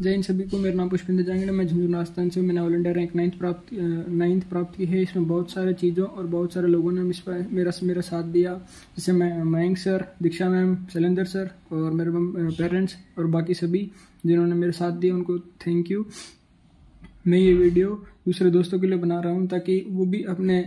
जय इन सभी को, मेरा नाम पुष्पिंदर जांगड़े मैं झुंझुनू राजस्थान से मैंने इंडिया रैंक नाइन्थ प्राप्त नाइन्थ प्राप्त की है। इसमें बहुत सारे चीज़ों और बहुत सारे लोगों ने इस पर मेरा मेरा साथ दिया। जैसे मैं, Mayank sir, Diksha ma'am, Shailendra sir और मेरे पेरेंट्स और बाकी सभी जिन्होंने मेरे साथ दिया, उनको थैंक यू मैं ये वीडियो दूसरे दोस्तों के लिए बना रहा हूँ ताकि वो भी अपने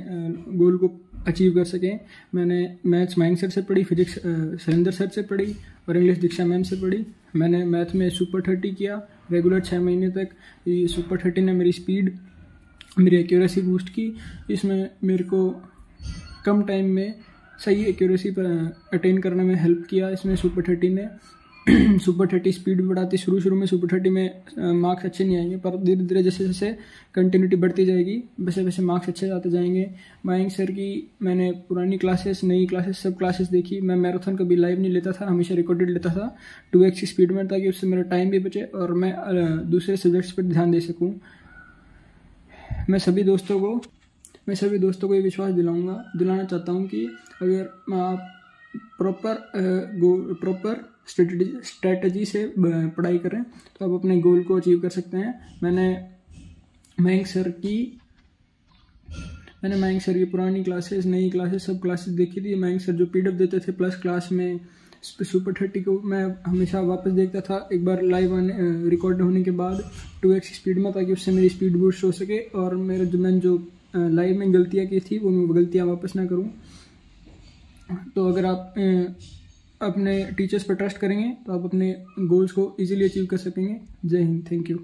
गोल को अचीव कर सकें। मैंने मैथ्स माइंग सर से पढ़ी, फिजिक्स सरेंद्र सर से पढ़ी और इंग्लिश दीक्षा मैम से पढ़ी। मैंने मैथ में सुपर थर्टी किया। रेगुलर छः महीने तक ये सुपर थर्टी ने मेरी स्पीड मेरी एक्यूरेसी बूस्ट की। इसमें मेरे को कम टाइम में सही एक्यूरेसी पर अटेन करने में हेल्प किया इसमें सुपर थर्टी ने। सुपर थर्टी स्पीड भी बढ़ाती शुरू शुरू में सुपर थर्टी में मार्क्स अच्छे नहीं आएँगे, पर धीरे धीरे जैसे जैसे कंटिन्यूटी बढ़ती जाएगी, वैसे वैसे मार्क्स अच्छे आते जाएँगे। मयंक सर की मैंने पुरानी क्लासेस नई क्लासेस सब क्लासेस देखी। मैं मैराथन कभी लाइव नहीं लेता था, हमेशा रिकॉर्डेड लेता था टू एक्स की स्पीड में, ताकि उससे मेरा टाइम भी बचे और मैं दूसरे सब्जेक्ट्स पर ध्यान दे सकूँ। मैं सभी दोस्तों को, मैं सभी दोस्तों को ये विश्वास दिलाऊँगा, दिलाना चाहता हूँ कि अगर आप प्रॉपर प्रॉपर स्ट्रेटजी से पढ़ाई करें तो आप अपने गोल को अचीव कर सकते हैं। मैंने मैंग सर की, मैंने मैंग सर की पुरानी क्लासेस नई क्लासेस सब क्लासेस देखी थी। मैंग सर जो पीडीएफ देते थे प्लस क्लास में सुपर थर्टी को मैं हमेशा वापस देखता था। एक बार लाइव रिकॉर्ड होने के बाद टू एक्स स्पीड में, ताकि उससे मेरी स्पीड बूस्ट हो सके। और मेरे जो, मैंने जो लाइव में गलतियाँ की थी, वो मैं गलतियाँ वापस ना करूँ। तो अगर आप अपने टीचर्स पर ट्रस्ट करेंगे तो आप अपने गोल्स को इजीली अचीव कर सकेंगे। जय हिंद थैंक यू